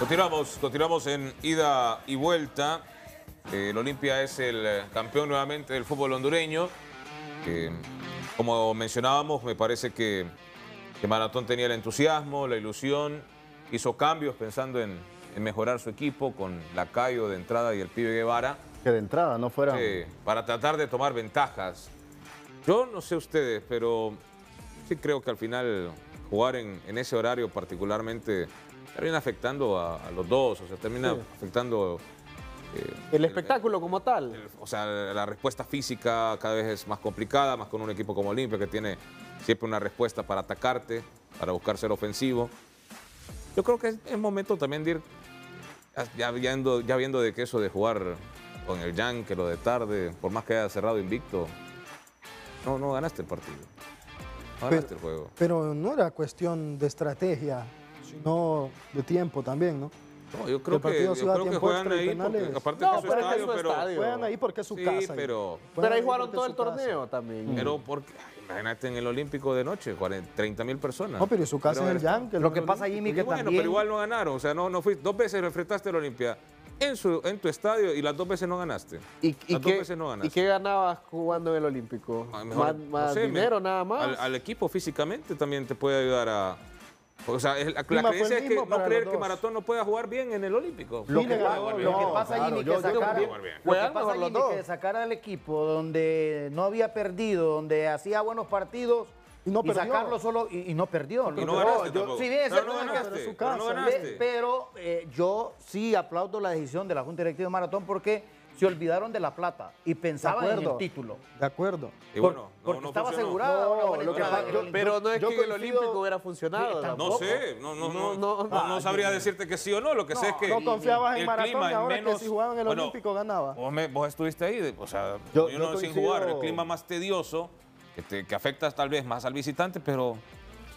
Continuamos, continuamos en ida y vuelta. Eh, el Olimpia es el eh, campeón nuevamente del fútbol hondureño. Eh, como mencionábamos, me parece que, que Maratón tenía el entusiasmo, la ilusión, hizo cambios pensando en, en mejorar su equipo con Lacayo de entrada y el pibe Guevara. Que de entrada no fuera... Sí, para tratar de tomar ventajas. Yo no sé ustedes, pero sí creo que al final jugar en, en ese horario particularmente termina afectando a, a los dos, o sea, termina Sí. afectando... eh, El espectáculo como tal. el- o sea, la respuesta física cada vez es más complicada, más con un equipo como Olimpia que tiene siempre una respuesta para atacarte, para buscar ser ofensivo. Yo creo que es, es momento también de ir ya viendo, ya viendo de que eso de jugar con el Yang, que lo de tarde, por más que haya cerrado invicto, no, no ganaste el partido. No ganaste el juego. Pero no era cuestión de estrategia, sino de tiempo también, ¿no? No, yo creo El que, partido yo creo que tiempo juegan ahí porque aparte No, que es su pero es estadio, su pero... estadio. Juegan ahí porque es su Sí, casa. pero... Pero ahí jugaron todo el casa. torneo también. Pero porque, ay, imagínate en el Olímpico de noche, 40, 30 mil personas. No, pero su casa Pero es el Yang. Lo que pasa, Jimmy, que bueno, también... pero igual no ganaron. O sea, no, no fuiste, dos veces lo enfrentaste al Olimpia en, su, en tu estadio y las dos veces no ganaste. ¿Y, y las dos qué, veces no ganaste. ¿Y qué ganabas jugando en el Olímpico? A lo mejor, más no me- dinero nada más. Al, al equipo físicamente también te puede ayudar a... O sea, es- la, creencia es que no creer que. Maratón no pueda jugar bien en el Olímpico. Lo Sí, que, legal, pa- no, lo que pasa, claro, Jimmy, yo- que sacara, lo que pasa, que al equipo donde no había perdido, donde hacía buenos partidos Y no y sacarlo solo y, y no perdió. Y no pero- ganaste yo- tampoco. Sí, bien, Pero no ganaste, su pero no casa. ganaste. Pero eh, yo sí aplaudo la decisión de la Junta Directiva de Maratón porque se olvidaron de la plata y pensaban en el título. De acuerdo. Y bueno, no, porque no estaba funcionó. No, yo- Olímpico. Pero no es yo que el Olímpico hubiera funcionado. Sí, No sé, no, no, no, No, no, no, no sabría decirte que sí o no. Lo que sé es que No confiabas en el Maratón clima ahora menos- que si jugaban en el Bueno, Olímpico ganaba. Vos, me- vos estuviste ahí, o sea, Yo- yo, no sin coincido- jugar, el clima más tedioso, que, te- que afecta tal vez más al visitante, pero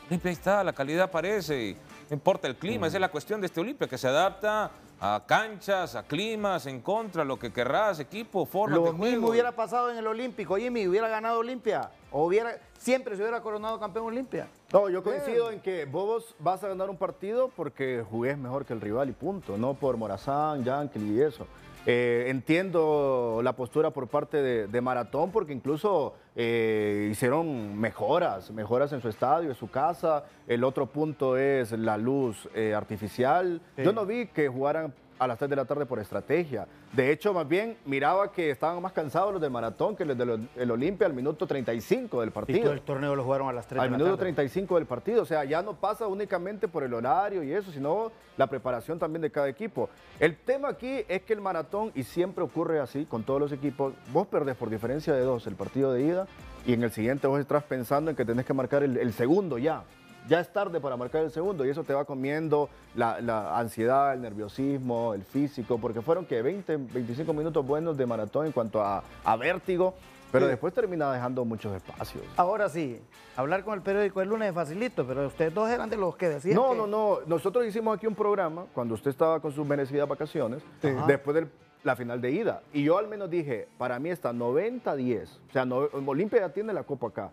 ahí está, la calidad aparece y no importa el clima, esa es la cuestión de este Olimpia, que se adapta a canchas, a climas, en contra, lo que querrás, equipo, forma de Lo juego. mismo hubiera pasado en el Olímpico, Jimmy, hubiera ganado Olimpia. O hubiera, siempre se hubiera coronado campeón Olimpia. No, yo coincido en que vos vas a ganar un partido porque jugués mejor que el rival y punto, no por Morazán, Yankee y eso. Eh, entiendo la postura por parte de, de Maratón porque incluso eh, hicieron mejoras, mejoras en su estadio, en su casa. El otro punto es la luz eh, artificial. Yo no vi que jugaran a las 3 de la tarde por estrategia. De hecho, más bien miraba que estaban más cansados los del Maratón que los del Olimpia al minuto 35 del Y partido todo el torneo lo jugaron a las 3 al de la minuto tarde. 35 del partido. O sea, ya no pasa únicamente por el horario y eso, sino la preparación también de cada equipo. El tema aquí es que el maratón, y siempre ocurre así con todos los equipos, vos perdés por diferencia de dos el partido de ida y en el siguiente vos estás pensando en que tenés que marcar el, el segundo ya. Ya es tarde para marcar el segundo y eso te va comiendo la, la ansiedad, el nerviosismo, el físico, porque fueron que 20, 25 minutos buenos de maratón en cuanto a, a vértigo, pero Sí. después termina dejando muchos espacios. Ahora sí, hablar con el periódico el lunes es facilito, pero ustedes dos eran de los que decían No, que- no, no. Nosotros hicimos aquí un programa cuando usted estaba con sus merecidas vacaciones, después de la final de ida. Y yo al menos dije, para mí está 90-10. O sea, no, Olimpia ya tiene la copa acá.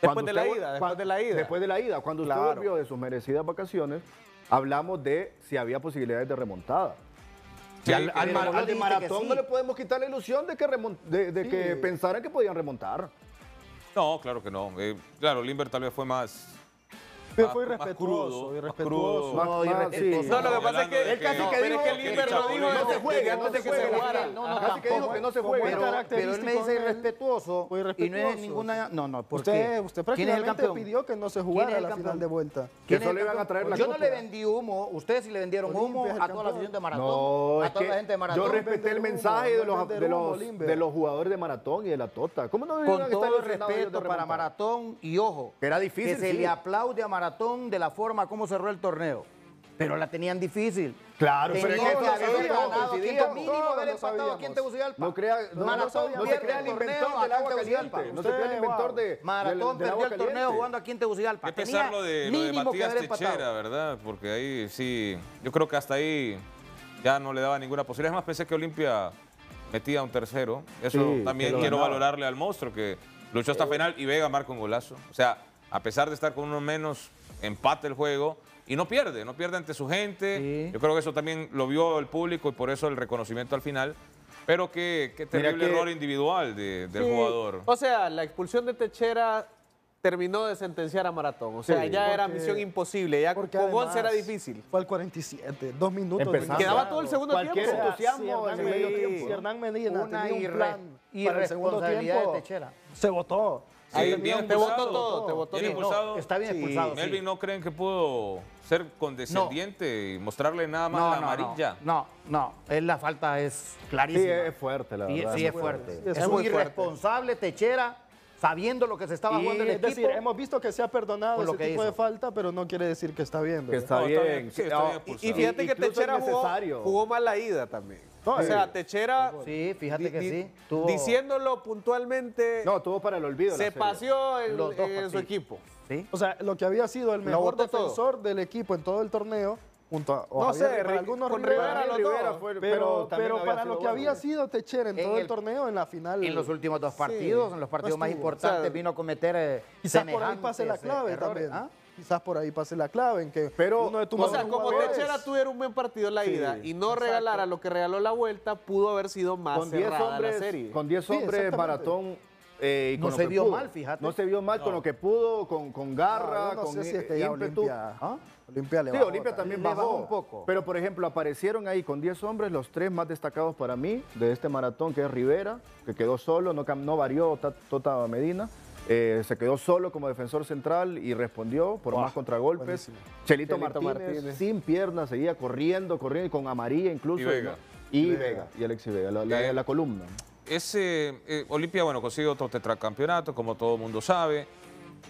Después Cuando de la usted- ida, después de la ida. Después de la ida. Cuando usted Claro. volvió de sus merecidas vacaciones, hablamos de si había posibilidades de remontada. Sí, al, al de maratón sí. no le podemos quitar la ilusión de que, remon- de, de que Sí. pensaran que podían remontar. No, claro que no. Eh, claro, Limber tal vez fue más... Pero fue irrespetuoso, crudo, más irrespetuoso. crudo. Más- No, más, irrespetuoso. sí. No, lo que pasa es que él casi que- no, dijo que Limber lo Chapo dijo no se juega, no antes se que se juega. jugara. No, no, Casi que dijo que no se Fue juega. Pero, él me dice irrespetuoso. Y no es ninguna. No, no, ¿por Usted, prácticamente campeón? pidió que no se ¿Quién jugara la final de vuelta. ¿Quién Que solo iban a traer la Yo no le vendí humo, ustedes sí le vendieron humo a toda la afición de Maratón, No, a es toda que la gente de Maratón. yo respeté el mensaje de los, de, los, Limber. de los jugadores de Maratón y de la Tota. ¿Cómo no Con todo el respeto para? Maratón y ojo, Que era difícil, que se le aplaude a Maratón de la forma como cerró el torneo. Pero la tenían difícil. Claro, pero es que haber ganado aquí, mínimo haber empatado aquí en. Tegucigalpa. No crea, no, Maratón no, no se pierde crea el inventor del agua caliente. No se crea el inventor de, Maratón perdió el torneo jugando aquí en Tegucigalpa. Qué pesar lo de, lo de mínimo que Matías. Techera, ¿verdad? Porque ahí sí, yo creo que hasta ahí ya no le daba ninguna posibilidad. Es más, pensé que Olimpia metía un tercero. Eso Sí, también quiero ganaba. valorarle al monstruo que luchó hasta final y Vega marca un golazo. O sea, a pesar de estar con uno menos, empate el juego y no pierde, no pierde ante su gente. Sí. Yo creo que eso también lo vio el público y por eso el reconocimiento al final. Pero qué, qué terrible que- error individual de- del Sí. jugador. O sea, la expulsión de Techera terminó de sentenciar a Maratón. O sea, Sí, ya era misión imposible. Ya con Porque 11 era difícil. Fue al 47, dos minutos. Quedaba todo el segundo Cualquier tiempo. entusiasmo si en el Hernán, medio Medina, tiempo. si Hernán Medina Una tenía un para el segundo irresponsabilidad de tiempo, Techera. se votó. Sí, Ahí bien Te votó todo, te votó Bien expulsado. No, está bien Sí. expulsado. sí. Melvin, ¿no creen que pudo ser condescendiente y mostrarle nada más No, la amarilla? no, no, es la falta es Sí, clarísima. es fuerte, la Sí, verdad. sí, es fuerte. Sí, es Es, muy fuerte. irresponsable Techera, sabiendo lo que se estaba Y, jugando el es equipo. decir, hemos visto que se ha perdonado ese que tipo de falta, pero no quiere decir que está bien. Que está No, está bien. bien, sí, está bien Y, fíjate que Techera jugó, jugó mal la ida también. No, o sea, eh, Techera, Sí, fíjate que di- sí. Tuvo diciéndolo puntualmente, No, tuvo para el olvido. se paseó en, Los dos en su equipo. ¿sí? O sea, lo que había sido el mejor todo. defensor del equipo en todo el torneo, junto a o No Javier, sé, para algunos con Rivera, Rivera Rivera, los dos. fue- pero, pero, para sido lo que bueno. había sido Techera en En todo el, el- torneo, en la final. En los últimos dos partidos, en los partidos más importantes, O sea, vino a cometer eh, Quizás por ahí pase la clave eh, errores. también. ¿Ah? Quizás por ahí pase la clave en que Pero, uno de tus O sea, como Techera tuviera un buen partido en la Sí, ida y no exacto. regalara lo que regaló la vuelta, pudo haber sido más Con 10 cerrada hombres, la serie. con 10 Sí, hombres, exactamente. maratón. Eh, y No se vio pudo. mal, fíjate. No se vio mal con lo que pudo, con, con garra, No, yo no con sé si es que ya ímpetu. Olimpia, ¿Ah? Olimpia le Sí, Olimpia también bajó. bajó un poco. Pero, por ejemplo, aparecieron ahí con 10 hombres los tres más destacados para mí de este maratón, que es Rivera, que quedó solo, no, no varió Ta- Tota Medina. eh, se quedó solo como defensor central y respondió por Wow, más contragolpes. buenísimo. Chelito, Chelito Martínez, Martínez. sin piernas, seguía corriendo, corriendo, y con amarilla incluso. Y Vega. Y Vega. Y Alexis Vega, la, la- Eh, la columna. Ese eh, Olimpia, bueno, consigue otro tetracampeonato, como todo el mundo sabe.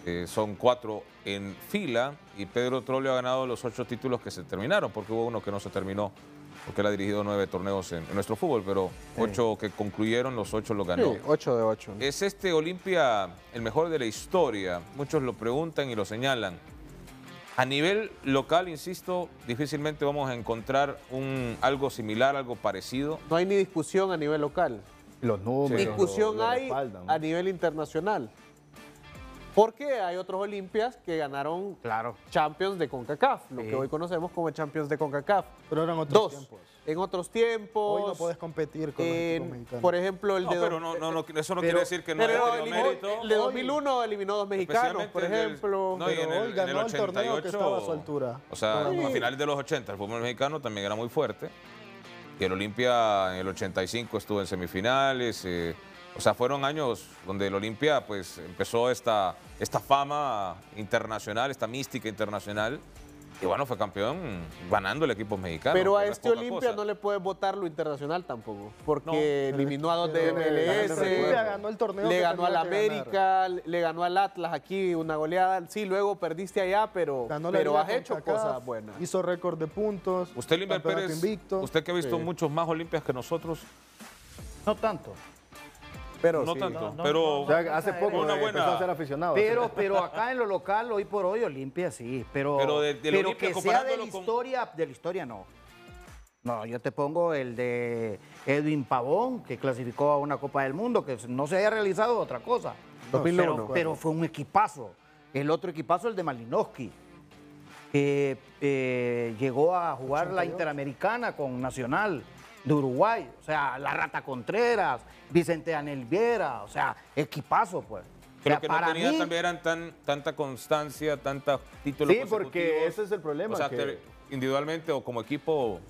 Eh, son cuatro en fila y Pedro Trollio ha ganado los ocho títulos que se terminaron, porque hubo uno que no se terminó, porque él ha dirigido nueve torneos en, en nuestro fútbol, pero ocho que concluyeron, los ocho los ganó. Sí, 8 de 8. ¿Es este Olimpia el mejor de la historia? Muchos lo preguntan y lo señalan. A nivel local, insisto, difícilmente vamos a encontrar un, algo similar, algo parecido. No hay ni discusión a nivel local. Los números. discusión lo- lo hay a nivel internacional. Porque hay otros Olimpias que ganaron Claro. Champions de CONCACAF, lo Sí. que hoy conocemos como Champions de CONCACAF. Pero eran otros Dos, tiempos. en otros tiempos. Hoy no puedes competir con los mexicanos. Por ejemplo, el No, de... pero no, no, no, eso no pero- quiere decir que no pero haya el, tenido mérito. el de 2001 eliminó dos mexicanos, por el ejemplo. no, y en el, hoy en ganó el el torneo que 88, estaba a su altura. O sea, Sí. a finales de los 80 el fútbol mexicano también era muy fuerte. Y el Olimpia en el 85 estuvo en semifinales. eh, o sea, fueron años donde el Olimpia pues empezó esta, esta fama internacional, esta mística internacional. Y bueno, fue campeón ganando el equipo mexicano. Pero a este Olimpia cosa. no le puedes votar lo internacional tampoco, porque No, eliminó a dos de MLS, Olimpia ganó el torneo le ganó al América, le ganó al Atlas aquí una goleada. Sí, luego perdiste allá, pero, Ganó pero has hecho cosas buenas. Hizo récord de puntos. Usted, Limber campeonato Pérez, invicto. usted que ha visto Sí. muchos más Olimpias que nosotros, No tanto. Pero no sí. tanto, no, no, pero O sea, hace poco Una buena- empezó a ser aficionado. Pero, pero acá en lo local, hoy por hoy, Olimpia sí. Pero, Pero de- del pero Olimpia, que sea de la comparándolo con- historia, de la historia no. No, yo te pongo el de Edwin Pavón, que clasificó a una Copa del Mundo, que no se haya realizado otra cosa. 2001. Pero, pero fue un equipazo. El otro equipazo, el de Malinowski, que eh, llegó a jugar la Interamericana con Nacional de Uruguay. O sea, la Rata Contreras, Vicente Anel Viera, o sea, equipazo, pues. O Pero sea, que no para tenía mí- también eran tan, tanta constancia, tanta títulos Sí, porque ese es el problema. O sea, que- individualmente o como equipo,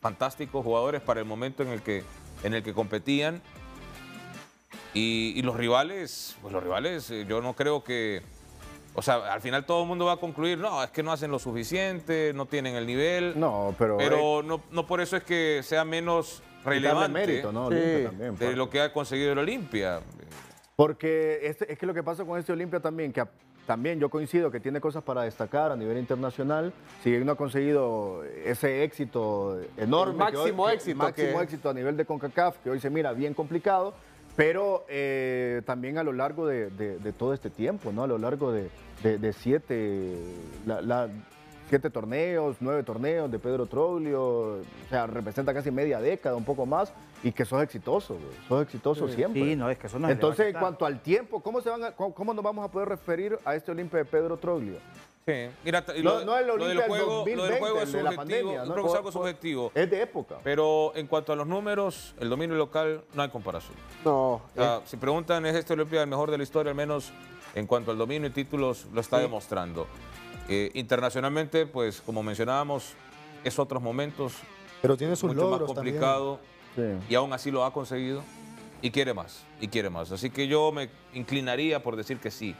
fantásticos jugadores para el momento en el que, en el que competían. Y, y los rivales, pues los rivales, eh, yo no creo que... O sea, al final todo el mundo va a concluir, no, es que no hacen lo suficiente, no tienen el nivel. No, pero. eh, pero no, no por eso es que sea menos relevante mérito, ¿no? Sí. Olimpia también, de parte. lo que ha conseguido el Olimpia. Porque este- es que lo que pasa con este Olimpia también, que a- también yo coincido que tiene cosas para destacar a nivel internacional, si bien no ha conseguido ese éxito enorme. El que hoy- máximo que- éxito máximo que- éxito a nivel de CONCACAF, que hoy se mira bien complicado, pero eh, también a lo largo de, de- de todo este tiempo, ¿no? A lo largo de, siete, la- la- siete torneos, nueve torneos de Pedro Troglio, o sea, representa casi media década, un poco más, y que sos exitoso, güey. sos exitoso siempre. Sí, no, es que eso no Entonces, en cuanto al tiempo, ¿cómo, se van a- cómo, cómo nos vamos a poder referir a este Olimpia de Pedro Troglio? Sí, mira, y No, lo, no el lo Olimpia del juego, lo 2020, del juego es el de la subjetivo, pandemia, yo ¿no? creo que es Por- algo por- subjetivo. Es de época. Pero en cuanto a los números, el dominio local no hay comparación. No, O sea, si preguntan, ¿es este Olimpia el mejor de la historia? Al menos en cuanto al dominio y títulos, lo está demostrando. Eh, internacionalmente, pues como mencionábamos, es otros momentos, Pero tiene sus mucho más también. complicado Sí. y aún así lo ha conseguido y quiere más, y quiere más. Así que yo me inclinaría por decir que sí,